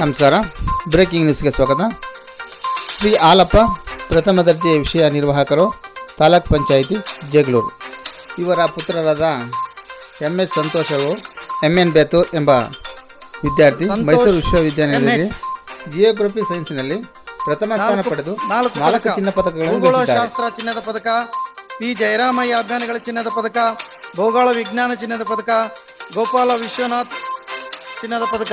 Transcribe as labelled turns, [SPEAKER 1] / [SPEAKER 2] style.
[SPEAKER 1] ನಮಸ್ಕಾರ. ಬ್ರೇಕಿಂಗ್ ನ್ಯೂಸ್ಗೆ ಸ್ವಾಗತ. ಶ್ರೀ ಆಲಪ್ಪ ಪ್ರಥಮ ದರ್ಜೆಯ ವಿಷಯ ನಿರ್ವಾಹಕರು ತಾಲೂಕ್ ಪಂಚಾಯಿತಿ ಜಗಳೂರು. ಇವರ ಪುತ್ರರಾದ ಎಂ ಎಸ್ ಸಂತೋಷವು ಎಂ ಎನ್ ಬೇತೂರ್ ಎಂಬ ವಿದ್ಯಾರ್ಥಿ ಮೈಸೂರು ವಿಶ್ವವಿದ್ಯಾನಿಲಯದಲ್ಲಿ ಜಿಯೋಗ್ರಫಿ ಸೈನ್ಸ್ನಲ್ಲಿ ಪ್ರಥಮ ಸ್ಥಾನ ಪಡೆದು
[SPEAKER 2] ನಾಲ್ಕು
[SPEAKER 1] ನಾಲ್ಕು ಚಿನ್ನ ಪದಕಗಳನ್ನು
[SPEAKER 2] ಶಾಸ್ತ್ರ ಚಿನ್ನದ ಪದಕ ಪಿ ಜಯರಾಮಯ್ಯ ಅಭಿಯಾನಗಳ ಚಿನ್ನದ ಪದಕ ಭೌಗೋಳ ವಿಜ್ಞಾನ ಚಿನ್ನದ ಪದಕ ಗೋಪಾಲ ವಿಶ್ವನಾಥ್ ಚಿನ್ನದ ಪದಕ.